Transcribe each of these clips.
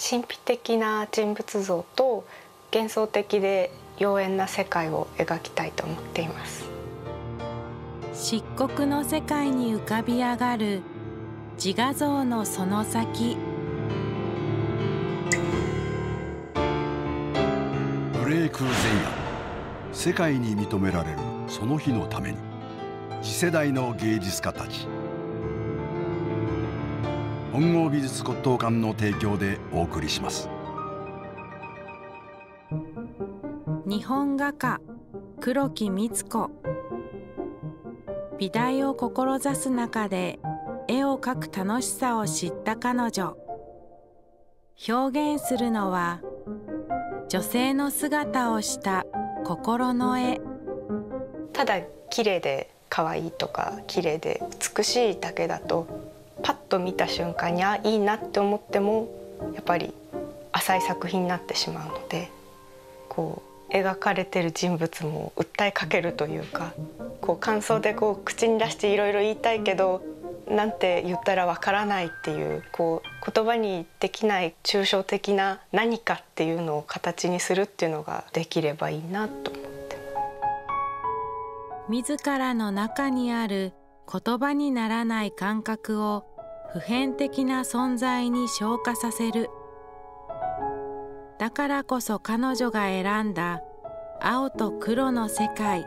神秘的な人物像と幻想的で妖艶な世界を描きたいと思っています。漆黒の世界に浮かび上がる自画像のその先。ブレイク前夜。世界に認められるその日のために。次世代の芸術家たち本郷美術骨董館の提供でお送りします。日本画家黒木光子。美大を志す中で絵を描く楽しさを知った彼女。表現するのは女性の姿をした心の絵。ただ綺麗で可愛いとか綺麗で美しいだけだとと見た瞬間にあいいなって思ってもやっぱり浅い作品になってしまうのでこう描かれてる人物も訴えかけるというかこう感想でこう口に出していろいろ言いたいけどなんて言ったらわからないっていうこう言葉にできない抽象的な何かっていうのを形にするっていうのができればいいなと思って自らの中にある言葉にならない感覚を普遍的な存在に昇華させる。だからこそ彼女が選んだ青と黒の世界。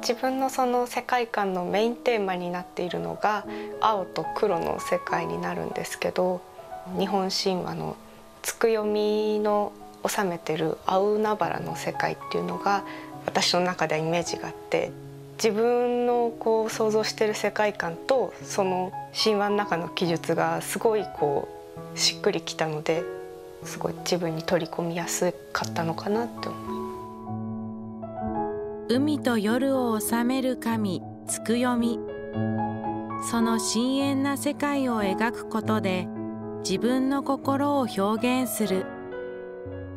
自分のその世界観のメインテーマになっているのが青と黒の世界になるんですけど日本神話のつくよみの収めてる青海原の世界っていうのが私の中ではイメージがあって自分のこう想像してる世界観とその神話の中の記述がすごいこうしっくりきたのですごい自分に取り込みやすかったのかなって思います。海と夜を治める神つくよみ。その深遠な世界を描くことで自分の心を表現する。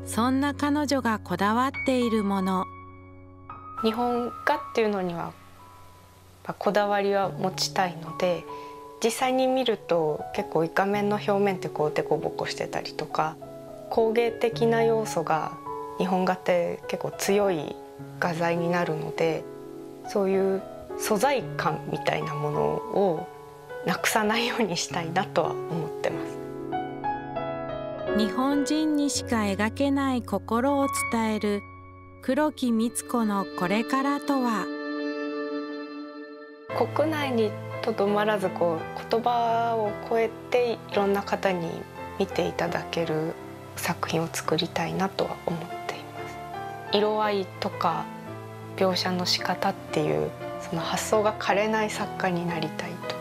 そんな彼女がこだわっているもの。日本画っていうのにはこだわりは持ちたいので実際に見ると結構画面の表面ってこうデコボコしてたりとか工芸的な要素が日本画って結構強い画材になるのでそういう素材感みたいなものをなくさないようにしたいなとは思ってます。日本人にしか描けない心を伝える黒木光子のこれからとは？国内にとどまらずこう言葉を超えていろんな方に見ていただける作品を作りたいなとは思っています。色合いとか描写の仕方っていうその発想が枯れない作家になりたいと。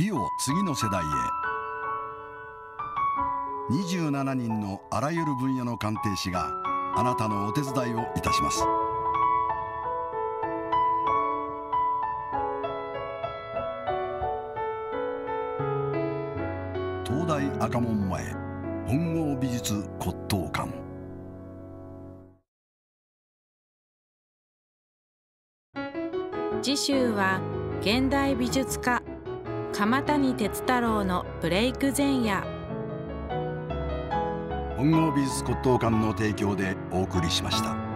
美を次の世代へ。27人のあらゆる分野の鑑定士があなたのお手伝いをいたします。東大赤門前本郷美術骨董館。次週は現代美術家鎌谷哲太郎のブレイク前夜本郷美術骨董館の提供でお送りしました。